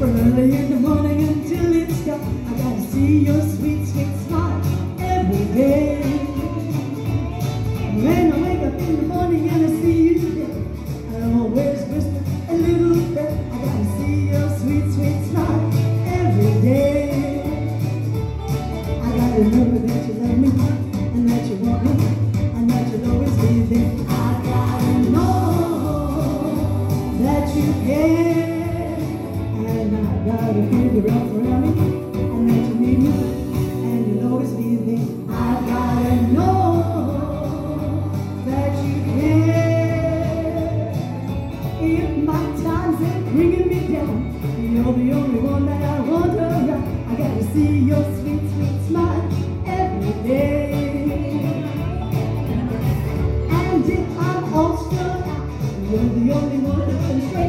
From Early in the morning until it's dark, I gotta see your sweet, sweet smile every day. When I wake up in the morning and I see you today, I always whisper a little bit. I gotta see your sweet, sweet smile every day. I gotta remember that you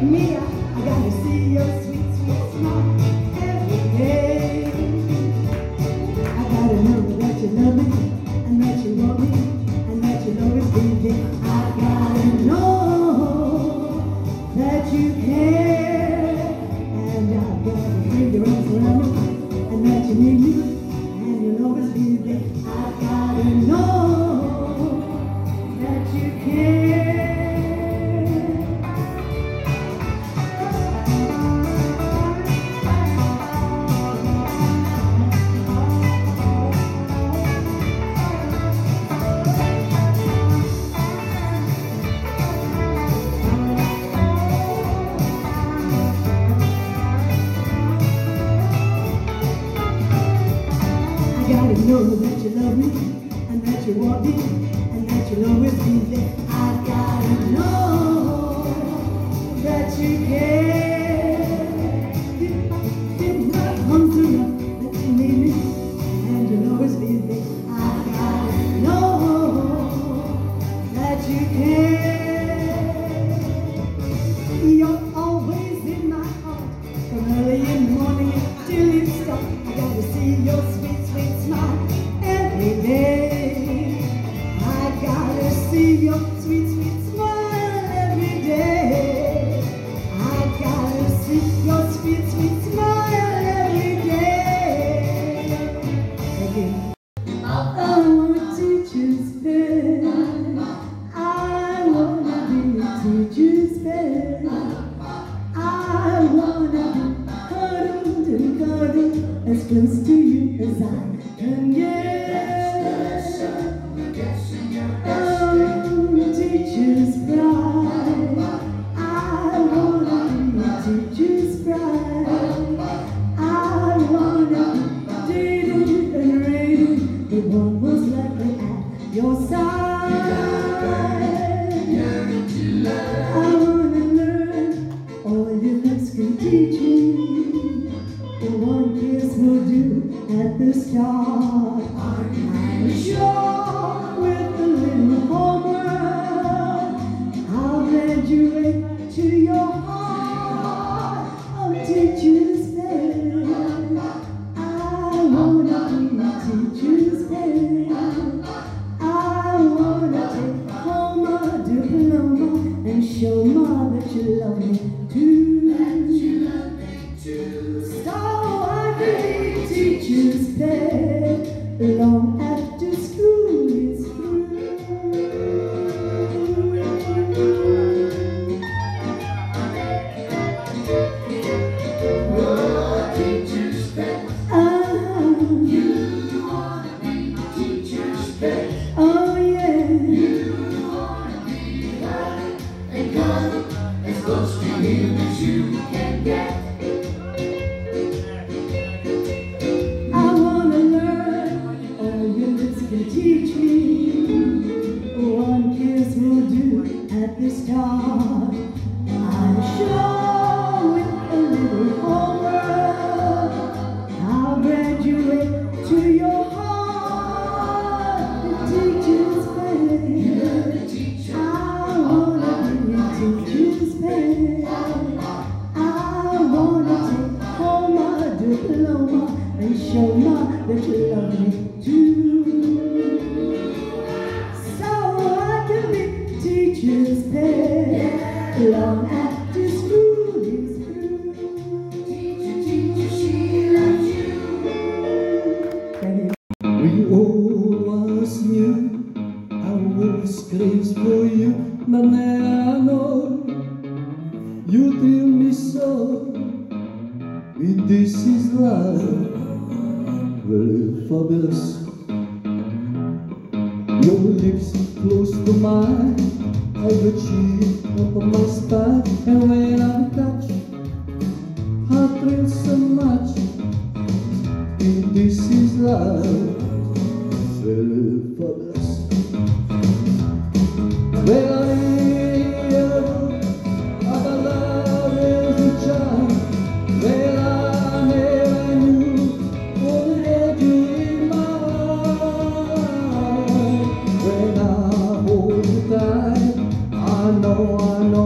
Mia, I gotta see your sweet. and that you'll always be there. I gotta know that you care. as I can get. Oh, teacher's pride. I wanna be teacher's pride. I wanna be and the one who's likely at your side. Fabulous. Your lips close to mine, I cheek up on my spine, and when I touch, I thrill so much. This is love,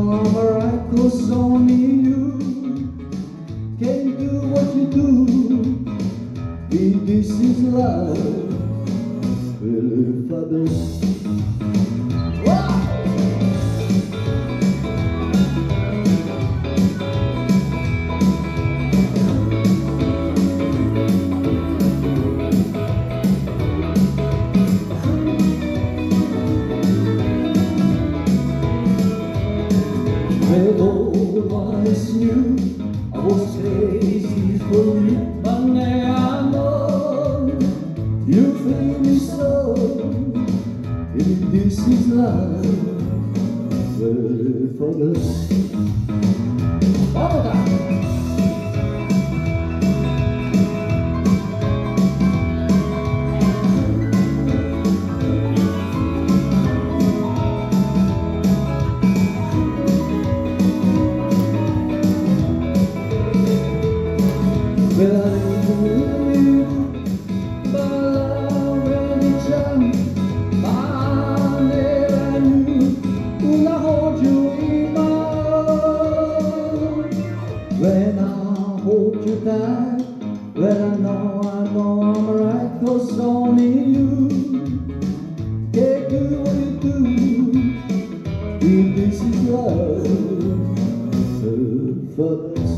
Alright, 'cause only you. Can do what you do. If this is love, well, If this is love, for us. Tight, well, I know, I know I'm right, 'cause only you can do what you do. If this is love, us.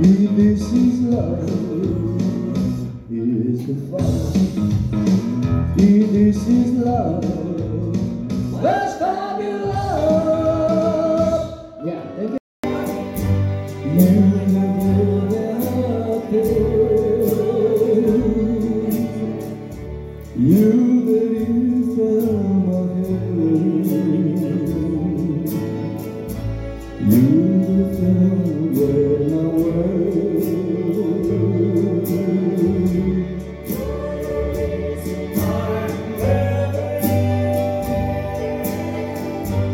If this is love, is the fun. If this is love, let's stop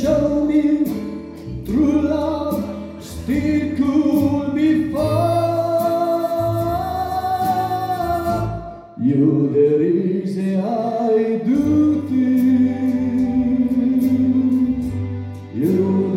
showed me through love still could be fun. You I do things. You